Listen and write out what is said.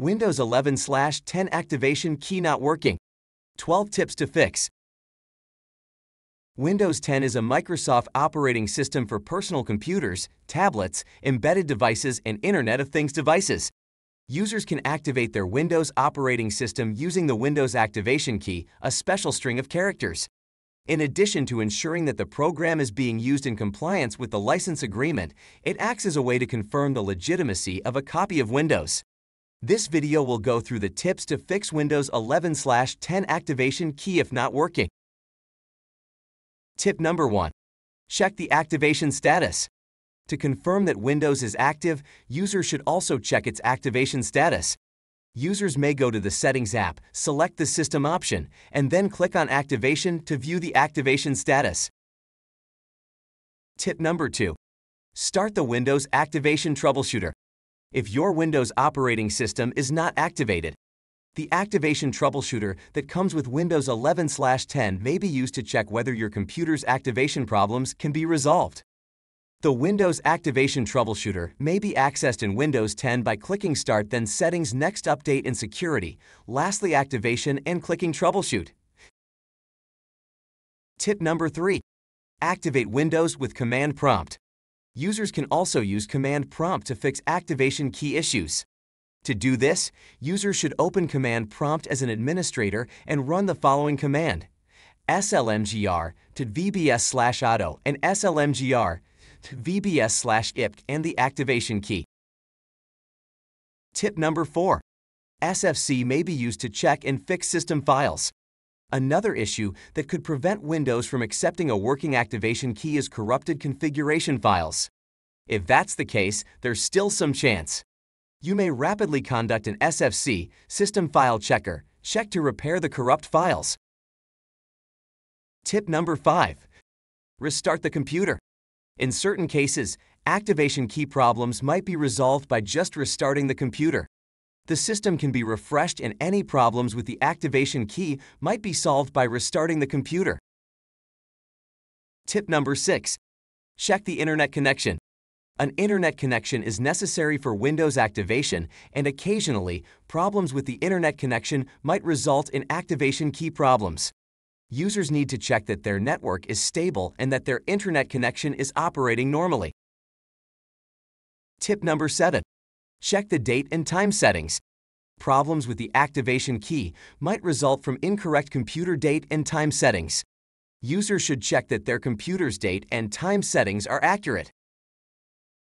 Windows 11 10 activation key not working. 12 tips to fix. Windows 10 is a Microsoft operating system for personal computers, tablets, embedded devices, and Internet of Things devices. Users can activate their Windows operating system using the Windows Activation Key, a special string of characters. In addition to ensuring that the program is being used in compliance with the license agreement, it acts as a way to confirm the legitimacy of a copy of Windows. This video will go through the tips to fix Windows 11-10 activation key if not working. Tip number 1. Check the activation status. To confirm that Windows is active, users should also check its activation status. Users may go to the Settings app, select the System option, and then click on Activation to view the activation status. Tip number 2. Start the Windows Activation Troubleshooter. If your Windows operating system is not activated, the activation troubleshooter that comes with Windows 11/10 may be used to check whether your computer's activation problems can be resolved. The Windows Activation Troubleshooter may be accessed in Windows 10 by clicking Start then Settings Next Update and Security, lastly Activation and clicking Troubleshoot. Tip number 3. Activate Windows with Command Prompt. Users can also use Command Prompt to fix activation key issues. To do this, users should open Command Prompt as an administrator and run the following command slmgr to vbs slash auto and slmgr to vbs slash ipt and the activation key. Tip number 4. SFC may be used to check and fix system files. Another issue that could prevent Windows from accepting a working activation key is corrupted configuration files. If that's the case, there's still some chance. You may rapidly conduct an SFC, System File Checker, check to repair the corrupt files. Tip number 5. Restart the computer. In certain cases, activation key problems might be resolved by just restarting the computer the system can be refreshed and any problems with the activation key might be solved by restarting the computer. Tip number 6. Check the internet connection. An internet connection is necessary for Windows activation, and occasionally, problems with the internet connection might result in activation key problems. Users need to check that their network is stable and that their internet connection is operating normally. Tip number 7. Check the date and time settings. Problems with the activation key might result from incorrect computer date and time settings. Users should check that their computer's date and time settings are accurate.